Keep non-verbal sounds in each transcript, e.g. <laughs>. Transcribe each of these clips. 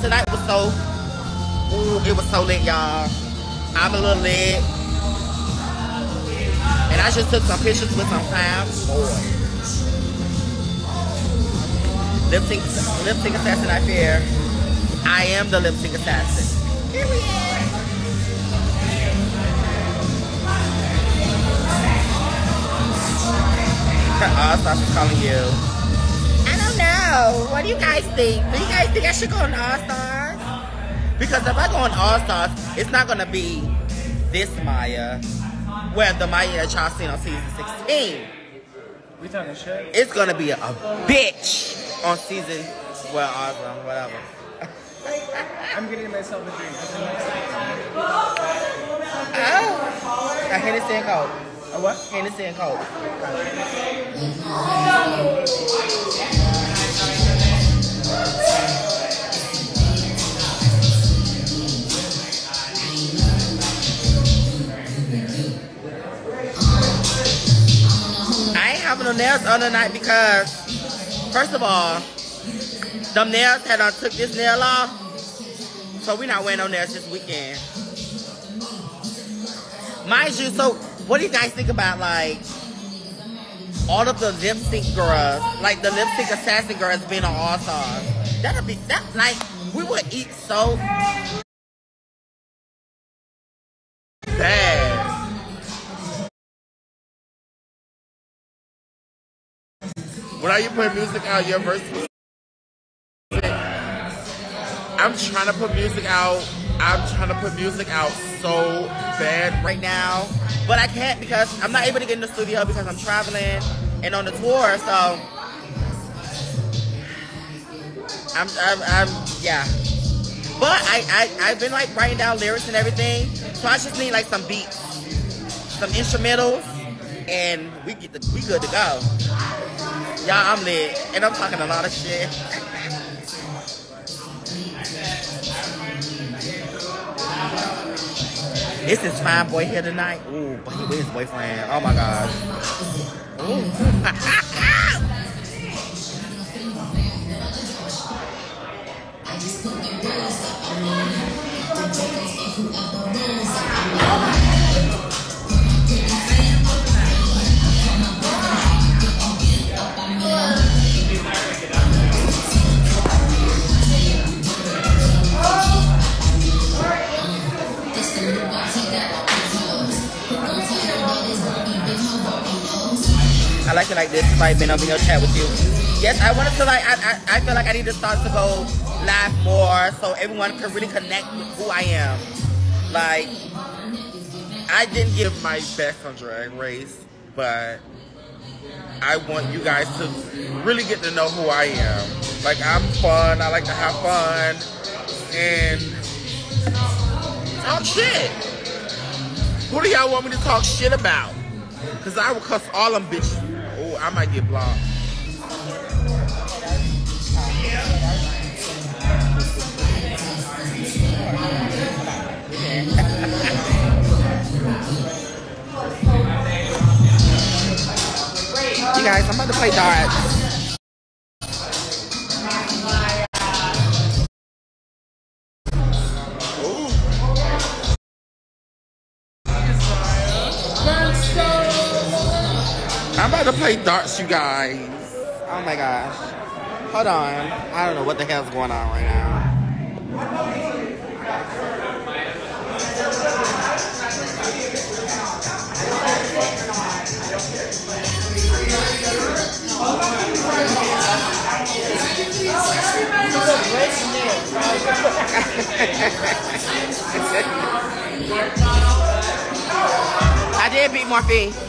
tonight was so, ooh, it was so lit, y'all. I'm a little lit. And I just took some pictures with some fine. Lip sync, lip sync assassin, I fear. I am the lip sync assassin. <laughs> All Stars is calling you. I know. What do you guys think? Do you guys think I should go on All Stars? Because if I go on All Stars, it's not gonna be this Mhi'ya. Well, the Mhi'ya that y'all seen on season 16. We talking shit? It's gonna be a, a bitch on season, well, awesome, whatever. I'm getting myself a drink. Oh, a Hennessy and Coke. A what? Hennessy and Coke. No nails on tonight because, first of all, them nails had I took this nail off, so we not wearing no nails this weekend. Mind you, so what do you guys think about like all of the lipstick girls, like the lipstick assassin girls being on All Stars? That'll be that's like we would eat so When are you putting music out? Your verse. I'm trying to put music out. I'm trying to put music out so bad right now, but I can't because I'm not able to get in the studio because I'm traveling and on the tour. So I'm, I'm, I'm yeah. But I, I, I've been like writing down lyrics and everything, so I just need like some beats, some instrumentals, and we get the, we good to go. Y'all, I'm lit, and I'm talking a lot of shit. This is fine boy here tonight. Ooh, but he with his boyfriend. Oh my gosh. <laughs> like been over here chat with you. Yes, I wanted to like. I, I, I feel like I need to start to go live more so everyone can really connect with who I am. Like, I didn't give my best on Drag Race, but I want you guys to really get to know who I am. Like, I'm fun. I like to have fun and talk shit. Who do y'all want me to talk shit about? Cause I will cuss all them bitches. I might get blocked. you guys, I'm about to play darts. To play darts, you guys. Oh my gosh. Hold on. I don't know what the hell's going on right now. <laughs> I did beat Morphine.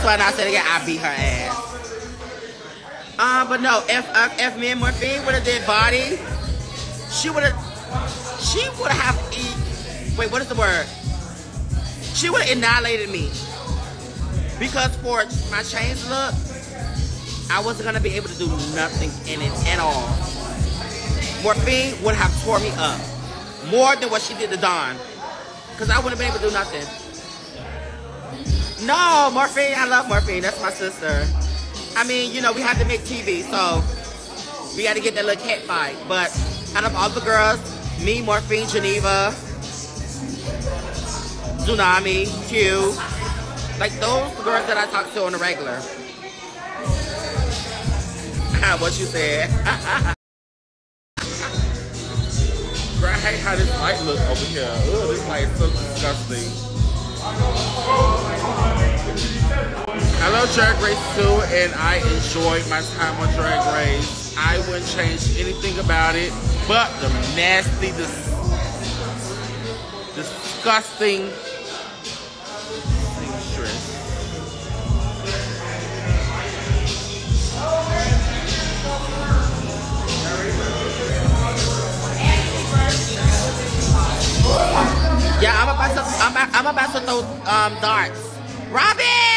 Guess why I said again, I beat her ass. Uh, but no, if uh, if me and Morphine would have did body, she would have, she would have eat. Wait, what is the word? She would have annihilated me. Because for my change look, I wasn't gonna be able to do nothing in it at all. Morphine would have tore me up more than what she did to Dawn, because I wouldn't have been able to do nothing. No, Morphine, I love Morphine. That's my sister. I mean, you know, we have to make TV, so We got to get that little cat fight. But out of all the girls, me, Morphine, Geneva, Xunami, Q, like those girls that I talk to on the regular. <laughs> what you said. <laughs> I hate how this light looks over here. Ugh, this light is so disgusting. I love Drag Race too, and I enjoyed my time on Drag Race. I wouldn't change anything about it, but the nasty, dis- disgusting seamstress. Yeah, I'm about to I'm, about- I'm about to throw um darts. Robin!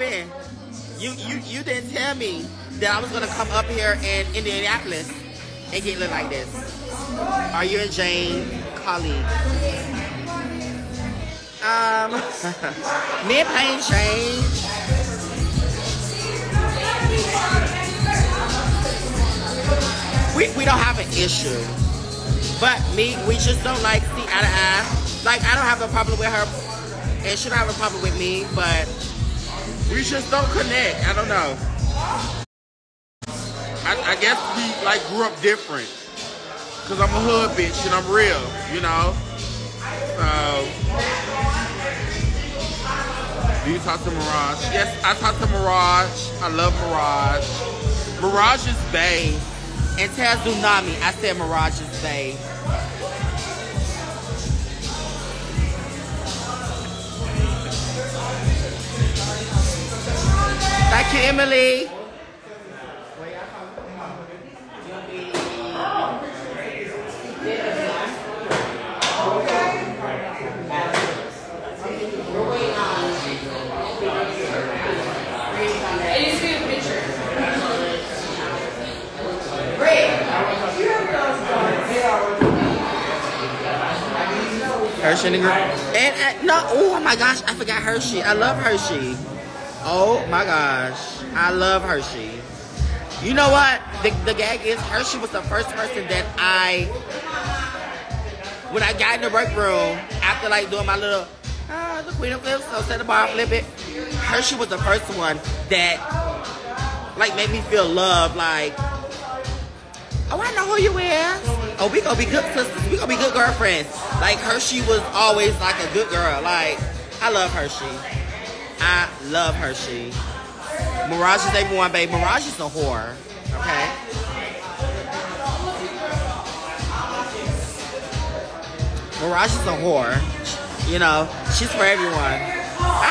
You you you didn't tell me that I was gonna come up here in Indianapolis and get lit like this. Are you and Jane colleagues? Um, <laughs> me and Plane Jane. We, we don't have an issue. But me, we just don't like see eye to eye. Like I don't have a problem with her, and she don't have a problem with me. But We just don't connect. I don't know. I, I guess we like grew up different. Cause I'm a hood bitch and I'm real, you know. So, do you talk to Mirage? Yes, I talk to Mirage. I love Mirage. Mirage is Bay. and tell Xunami, I said Mirage is babe. Thank you, Emily. Hershii and the girl. And uh, no, oh my gosh, I forgot Hershii. I love Hershii. Oh my gosh, I love Hershii. You know what? The, the gag is Hershii was the first person that I, when I got in the break room after like doing my little, ah, the queen of flips, so set the bar, flip it. Hershii was the first one that like made me feel love. Like, oh, I know who you is. Oh, we gonna be good sisters. We gonna be good girlfriends. Like Hershii was always like a good girl. Like, I love Hershii. I love Hershii. Mirage is number one, babe. Mirage is a whore. Okay. Mirage is a whore. You know, she's for everyone. Hey.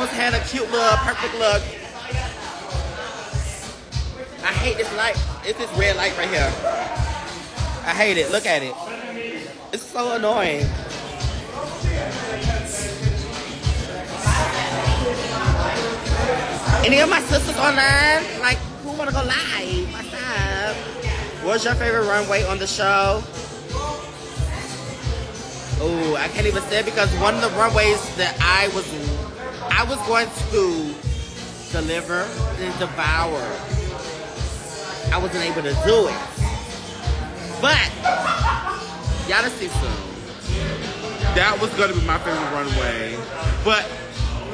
Almost had a cute little perfect look. I hate this light. It's this red light right here. I hate it. Look at it. It's so annoying. Any of my sisters online? Like, who wanna go live? What's up? What's your favorite runway on the show? Oh, I can't even say because one of the runways that I was I was going to deliver and devour. I wasn't able to do it. But y'all will see soon. That was gonna be my favorite runway. But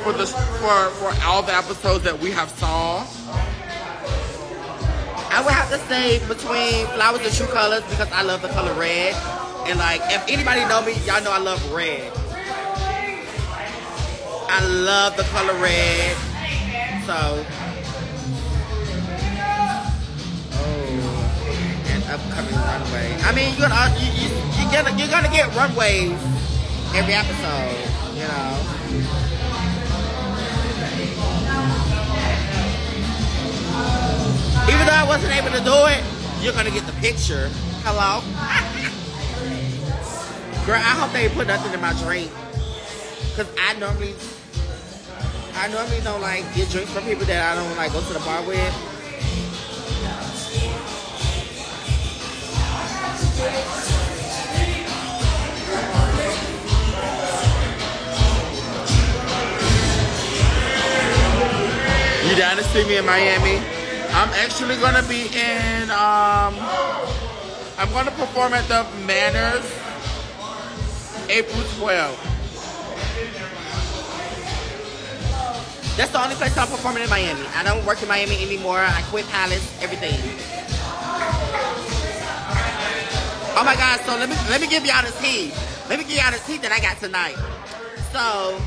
for the for for all the episodes that we have saw, I I would have to say between flowers and true colors because I love the color red. And like, if anybody know me, y'all know I love red. I love the color red. So. Oh, and upcoming runway. I mean, you're gonna you, you, you're gonna you're gonna get runways every episode. You know. Even though I wasn't able to do it, you're gonna get the picture. Hello? <laughs> Girl, I hope they put nothing in my drink. Cause I normally I normally don't like get drinks from people that I don't like go to the bar with. You down to see me in Miami? I'm actually gonna be in um I'm gonna perform at the Manners April 12th. That's the only place I'm performing in Miami. I don't work in Miami anymore. I quit Palace, everything. Oh my God! So let me let me give y'all the tea. Let me give y'all the tea that I got tonight. So.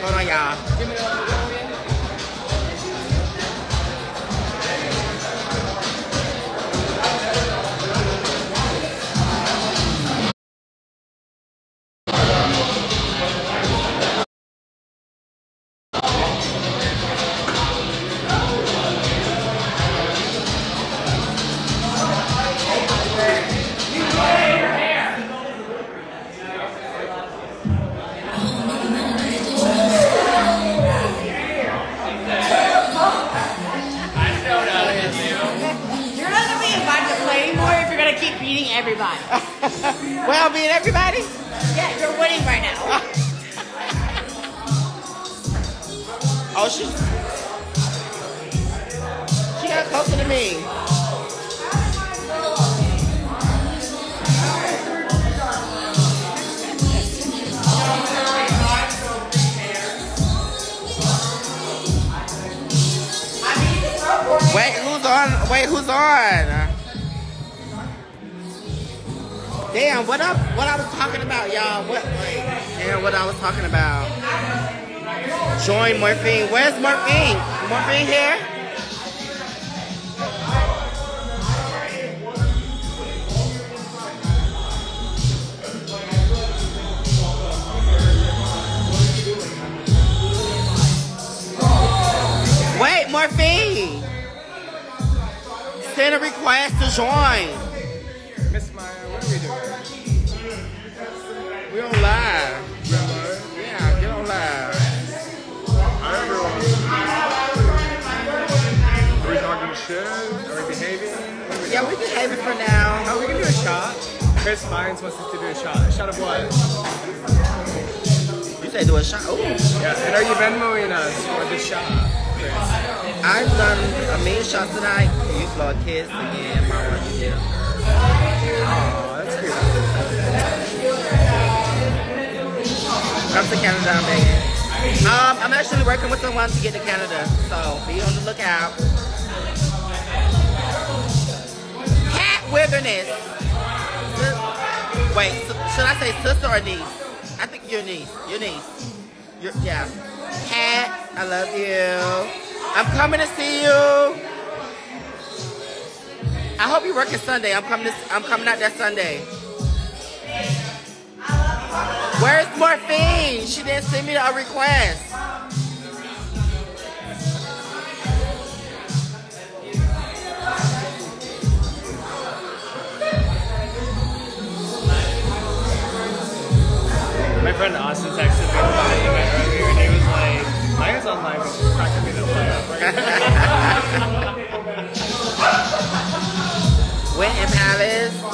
Hold on, y'all. Me. Wait, who's on? Wait, who's on? Damn, what up? What I was talking about, y'all? What? Damn, what I was talking about? Join Morphine. Where's Morphine? Morphine here? Send a request to join. Miss Mhi'ya, what are we doing? We on live. Yeah, get on live. Are we talking shit? Are we behaving? Are we Yeah, we behaving for now. Oh, we can do a shot. Chris Mines wants us to do a shot. A shot of what? You say do a shot. Oh. Yeah, and are you Venmoing us for the shot, Chris? I've done a million shots tonight. Kiss again. My one Oh, that's cute. To Canada, I'm begging. Um, I'm actually working with someone to get to Canada, so be on the lookout. Cat Wilderness. Wait, should I say sister or niece? I think your niece. Your niece. Your, yeah. Cat, I love you. I'm coming to see you. I hope you're working Sunday. I'm coming. To, I'm coming out that Sunday. Where's Morphine? She didn't send me a request. My friend Austin texted me about the event earlier, and he was like, Mhi'ya's online, but me the <laughs> right in Palace.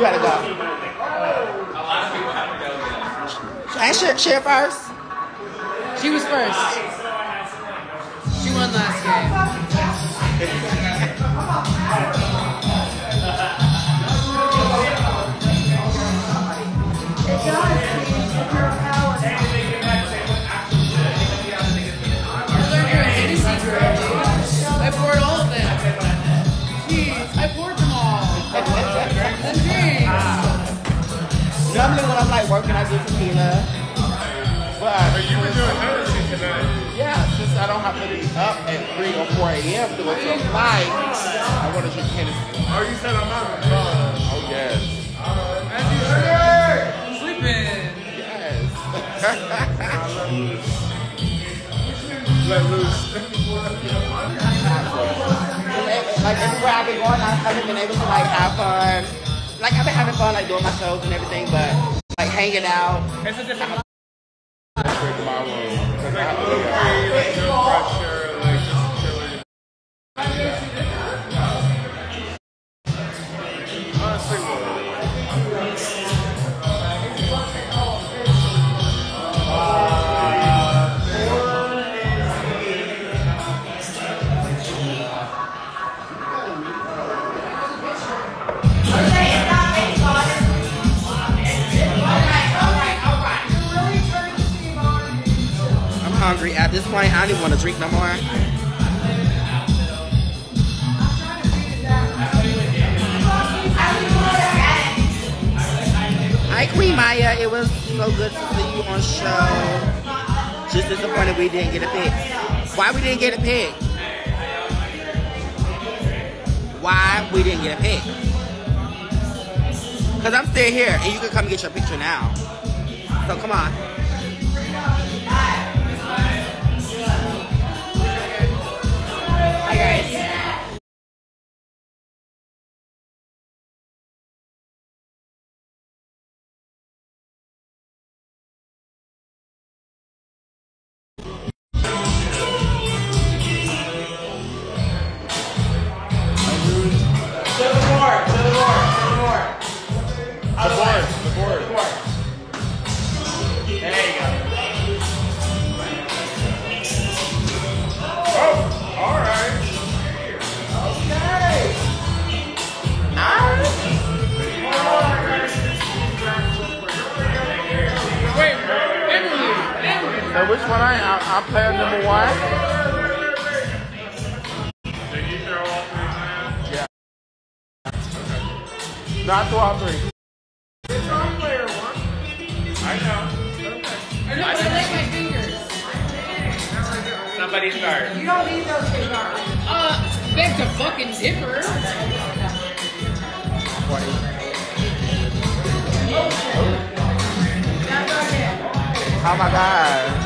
You gotta go. A lot of people have to go yet. Ain't shit, shit first. She was first. She won last game. Like working, I do tequila. But You've been doing Hennessy tonight. yeah, since I don't have to be up at 3 or 4 a.m. to go to a flight, I want to drink Hennessy. Oh, you said I'm out. Uh, Oh, yes. as you should. Sleeping. Yes. Let loose. like everywhere I've been going, I haven't been able to like have fun. Like I've been having fun like doing my shows and everything, but like hanging out. Hungry. At this point, I don't even want to drink no more. Hi, Queen Mhi'ya. It was so good to see you on show. Just disappointed we didn't get a pic. Why we didn't get a pic? Why we didn't get a pick? Because I'm still here, and you can come get your picture now. So come on. Emily. So which one I I, I'm player number one? Did you throw all three hands? Not through all three. It's on player one. I know. Okay. I know, I like my fingers. Somebody start. You don't need those fingers. Uh, beg to fucking differ. Oh my god.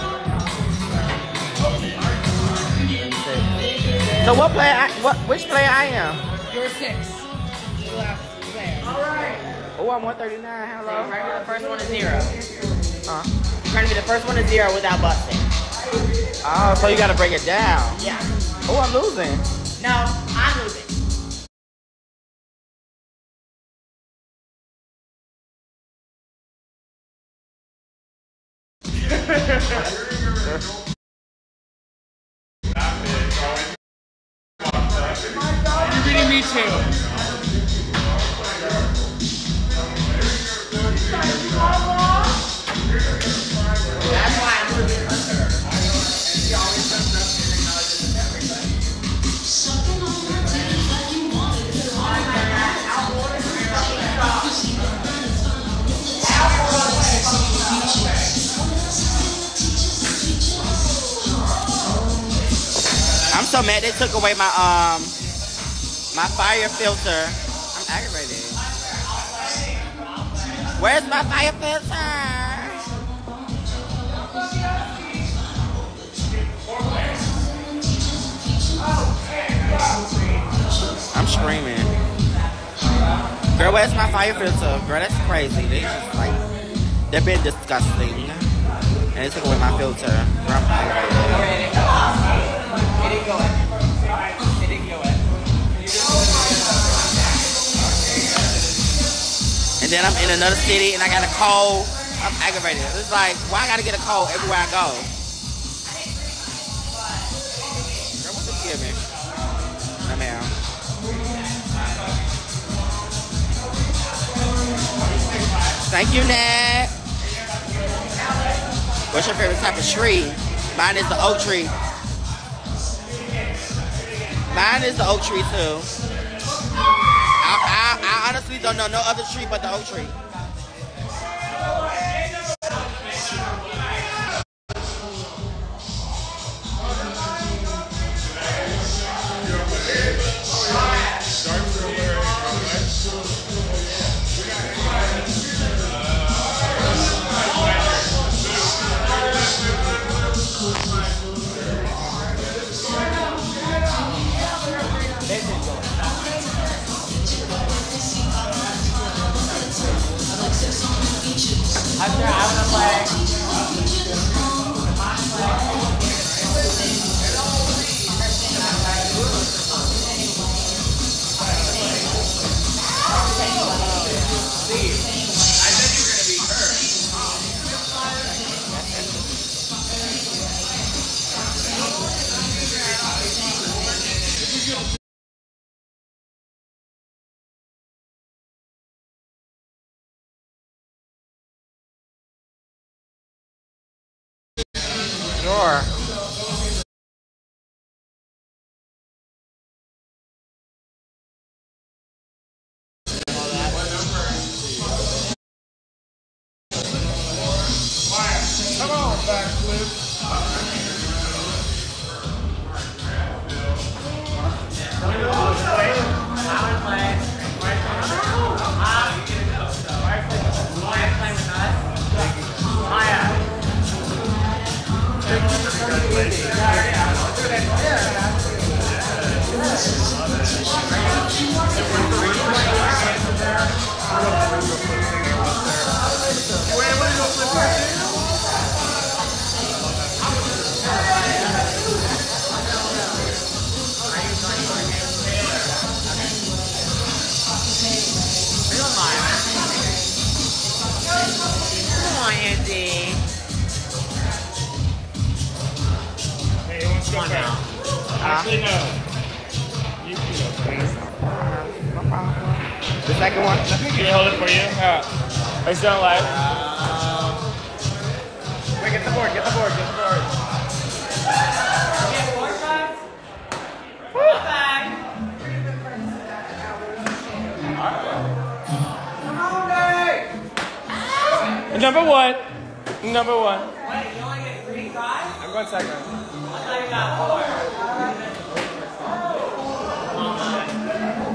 So what player? I, what which player I am? You're six. The last player. Oh, I'm 139. Hello. Trying to be the first one to zero. Huh? You're Trying to be the first one to zero without busting. Oh, so you gotta break it down. Yeah. Oh, I'm losing. No, I'm so mad they took away my um my fire filter I'm aggravated. Where's my fire filter? I'm screaming. Girl, where's my fire filter? Girl, that's crazy. They just like, they've been disgusting. And they took away my filter. Girl, then I'm in another city and I got a cold. I'm aggravated. It's like, why I gotta get a cold everywhere I go? Girl, what this give me? No, ma'am. Thank you, Nat. What's your favorite type of tree? Mine is the oak tree. Mine is the oak tree too. Honestly don't know no other tree but the oak tree. Sure. First? Actually, no. You can go. The second one? Can you hold it for you? Yeah. Are you still on live? Wait, get the board, get the board, get the board. Number one. Number one. Wait, you only get three tries? I'm going second. I thought you got four.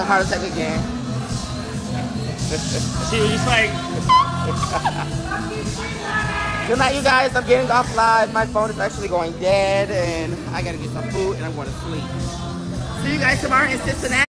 A heart attack again. She was just like, Good night, you guys. I'm getting off live. My phone is actually going dead, and I gotta get some food, and I'm going to sleep. See you guys tomorrow in Cincinnati.